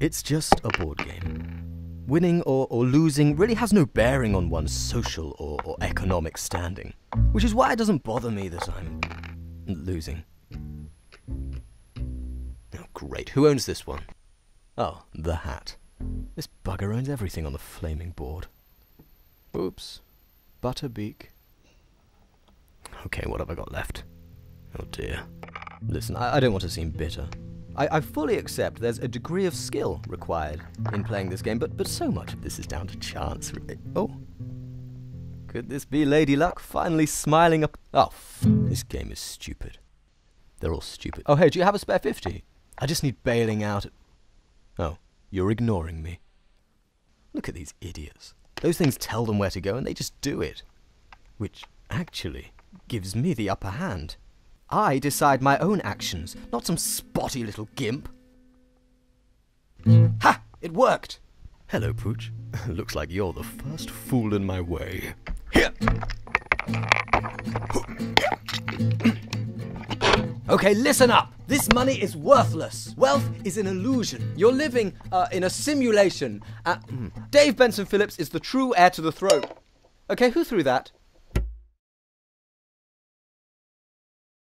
It's just a board game. Winning or, or losing really has no bearing on one's social or, or economic standing, which is why it doesn't bother me that I'm losing. Oh, great. Who owns this one? Oh, the hat. This bugger owns everything on the flaming board. Oops. Butterbeak. Okay, what have I got left? Oh dear. Listen, I, I don't want to seem bitter. I, I fully accept there's a degree of skill required in playing this game, but, but so much of this is down to chance. Oh. Could this be Lady Luck finally smiling up? Oh, this game is stupid. They're all stupid. Oh, hey, do you have a spare 50? I just need bailing out. Oh, you're ignoring me. Look at these idiots. Those things tell them where to go and they just do it. Which, actually, gives me the upper hand. I decide my own actions, not some spotty little gimp. Ha! It worked! Hello, Pooch. Looks like you're the first fool in my way. Here! Okay, listen up! This money is worthless. Wealth is an illusion. You're living uh, in a simulation. Uh, Dave Benson Phillips is the true heir to the throne. Okay, who threw that?